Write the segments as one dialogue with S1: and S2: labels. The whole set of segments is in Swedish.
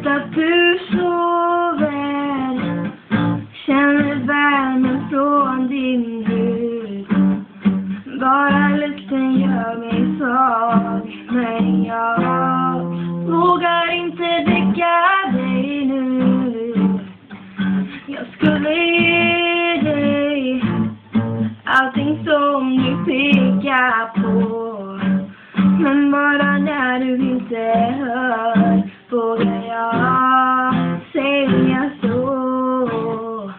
S1: vet att du sover. Känner värmen från din hud. Bara lukten gör mig svag. Men jag vågar inte väcka dig nu. Jag skulle ge dig allting som du pekar på. Men bara när du inte hör vågar jag säga så.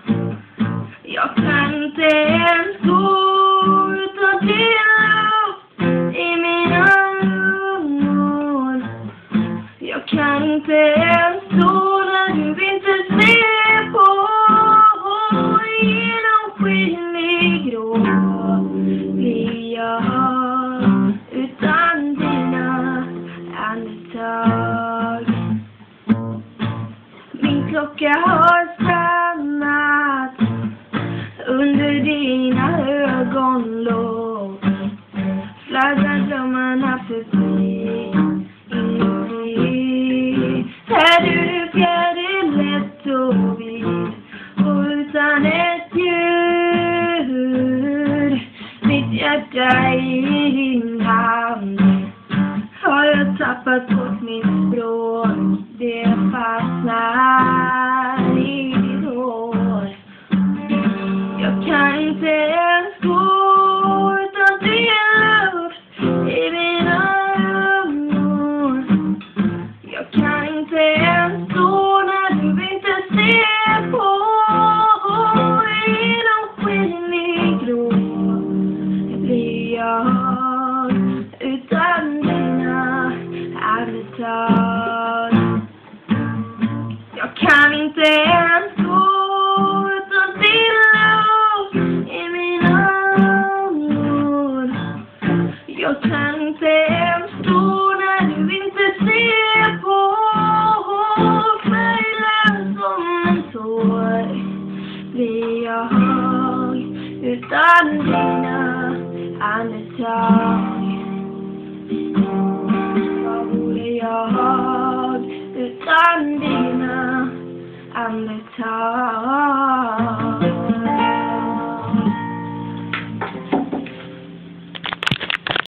S1: Jag kan inte ens gå utan din i mina lungor. Jag kan inte ens stå när du inte ser på genom skyn. Klocka har stannat under dina ögonlåg. Fladdrar drömmarna förbi Här Är du fjärde lätt och vid och utan ett ljud. Mitt hjärta i din hand har jag tappat bort mitt språk. Det fastnar jag utan dina andetag. Jag kan inte ens gå utan din luft i mina lungor. Jag kan inte ens stå när du inte ser på färgen som en tår. Blir jag utan dina I'm the top.